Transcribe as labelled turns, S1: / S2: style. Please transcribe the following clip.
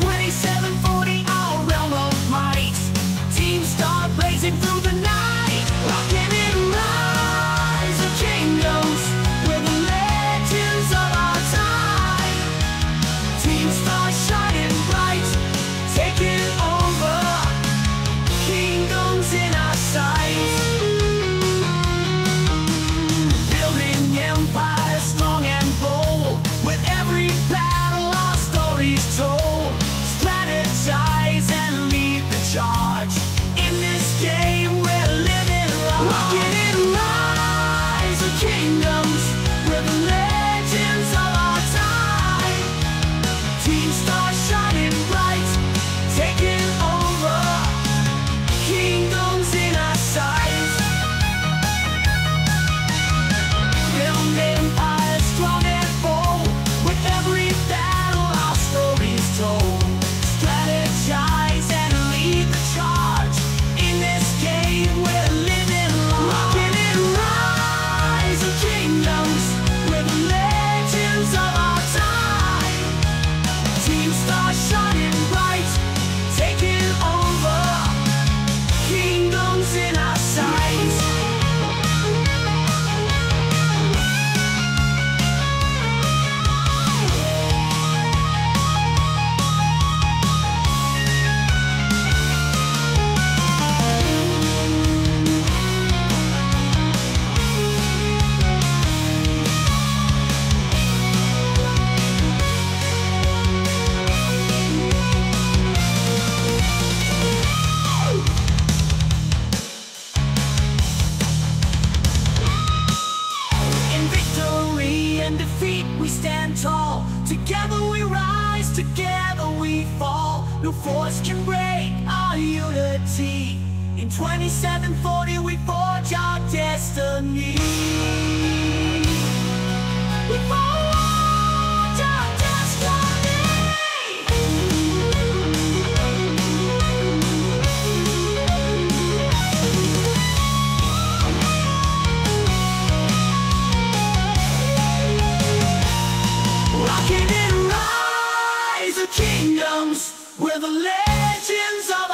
S1: 2740, our realm of might. Team Star blazing through tall. Together we rise, together we fall. No force can break our unity. In 2740 we forge our destiny. We're the legends of